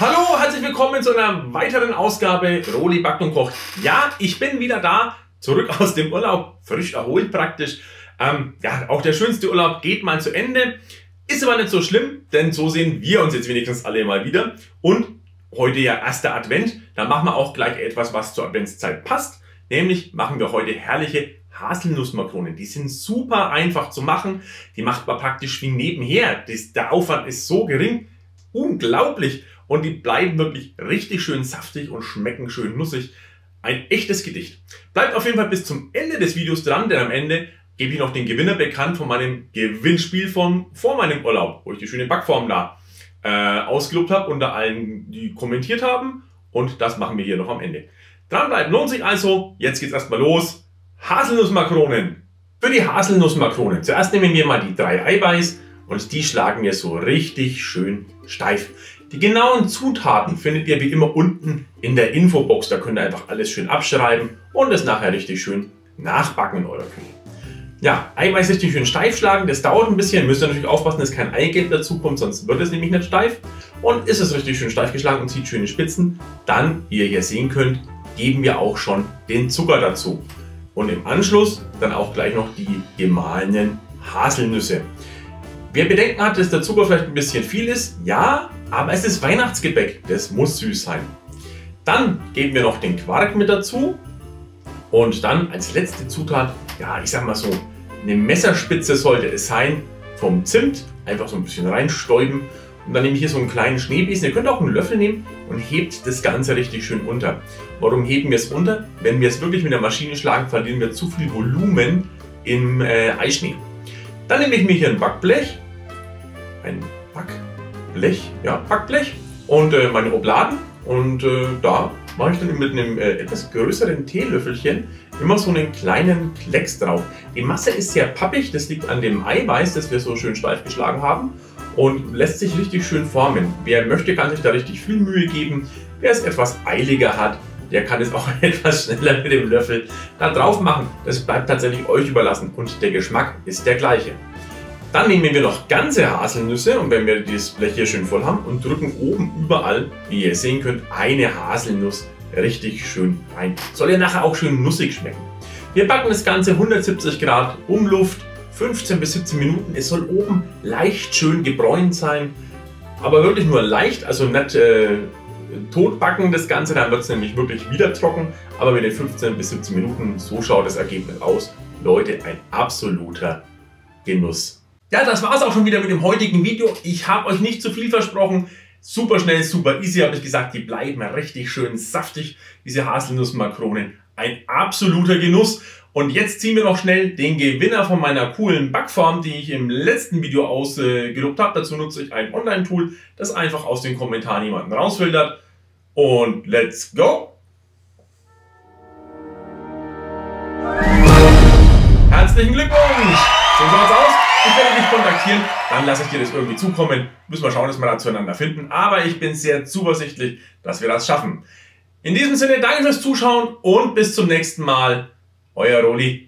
Hallo, herzlich willkommen zu einer weiteren Ausgabe Roli backt und kocht. Ja, ich bin wieder da, zurück aus dem Urlaub, frisch erholt praktisch. Ähm, ja, auch der schönste Urlaub geht mal zu Ende. Ist aber nicht so schlimm, denn so sehen wir uns jetzt wenigstens alle mal wieder. Und heute ja erster Advent, da machen wir auch gleich etwas, was zur Adventszeit passt. Nämlich machen wir heute herrliche Haselnussmakronen. Die sind super einfach zu machen. Die macht man praktisch wie nebenher. Das, der Aufwand ist so gering. Unglaublich. Und die bleiben wirklich richtig schön saftig und schmecken schön nussig. Ein echtes Gedicht. Bleibt auf jeden Fall bis zum Ende des Videos dran, denn am Ende gebe ich noch den Gewinner bekannt von meinem Gewinnspiel von vor meinem Urlaub, wo ich die schöne Backform da äh, ausgelobt habe unter allen, die kommentiert haben. Und das machen wir hier noch am Ende. Dranbleiben lohnt sich also. Jetzt geht's erstmal los. Haselnussmakronen. Für die Haselnussmakronen. Zuerst nehmen wir mal die drei Eiweiß und die schlagen wir so richtig schön steif. Die genauen Zutaten findet ihr wie immer unten in der Infobox. Da könnt ihr einfach alles schön abschreiben und es nachher richtig schön nachbacken in eurer Küche. Ja, Eiweiß richtig schön steif schlagen, das dauert ein bisschen. Müsst ihr natürlich aufpassen, dass kein Eigelb dazu kommt, sonst wird es nämlich nicht steif. Und ist es richtig schön steif geschlagen und zieht schöne Spitzen, dann, wie ihr hier sehen könnt, geben wir auch schon den Zucker dazu. Und im Anschluss dann auch gleich noch die gemahlenen Haselnüsse. Wer Bedenken hat, dass der Zucker vielleicht ein bisschen viel ist, ja, aber es ist Weihnachtsgebäck, das muss süß sein. Dann geben wir noch den Quark mit dazu und dann als letzte Zutat, ja, ich sag mal so, eine Messerspitze sollte es sein vom Zimt, einfach so ein bisschen reinstäuben und dann nehme ich hier so einen kleinen Schneebesen. Ihr könnt auch einen Löffel nehmen und hebt das Ganze richtig schön unter. Warum heben wir es unter? Wenn wir es wirklich mit der Maschine schlagen, verlieren wir zu viel Volumen im äh, Eischnee. Dann nehme ich mir hier ein Backblech, ein Backblech, ja, Backblech und äh, meine Obladen und äh, da mache ich dann mit einem äh, etwas größeren Teelöffelchen immer so einen kleinen Klecks drauf. Die Masse ist sehr pappig, das liegt an dem Eiweiß, das wir so schön steif geschlagen haben und lässt sich richtig schön formen. Wer möchte, kann sich da richtig viel Mühe geben. Wer es etwas eiliger hat, der kann es auch etwas schneller mit dem Löffel da drauf machen. Das bleibt tatsächlich euch überlassen und der Geschmack ist der gleiche. Dann nehmen wir noch ganze Haselnüsse und wenn wir das Blech hier schön voll haben und drücken oben überall, wie ihr sehen könnt, eine Haselnuss richtig schön rein. Soll ja nachher auch schön nussig schmecken. Wir backen das Ganze 170 Grad Umluft, 15 bis 17 Minuten. Es soll oben leicht schön gebräunt sein, aber wirklich nur leicht, also nicht äh, totbacken das Ganze, dann wird es nämlich wirklich wieder trocken. Aber mit den 15 bis 17 Minuten, so schaut das Ergebnis aus. Leute, ein absoluter Genuss. Ja, das war es auch schon wieder mit dem heutigen Video. Ich habe euch nicht zu viel versprochen. Super schnell, super easy, habe ich gesagt. Die bleiben richtig schön saftig, diese Haselnussmakronen. Ein absoluter Genuss. Und jetzt ziehen wir noch schnell den Gewinner von meiner coolen Backform, die ich im letzten Video ausgelobt habe. Dazu nutze ich ein Online-Tool, das einfach aus den Kommentaren jemanden rausfiltert. Und let's go! Herzlichen Glückwunsch! Kontaktieren, dann lasse ich dir das irgendwie zukommen. Müssen wir schauen, dass wir da zueinander finden. Aber ich bin sehr zuversichtlich, dass wir das schaffen. In diesem Sinne, danke fürs Zuschauen und bis zum nächsten Mal. Euer Roli.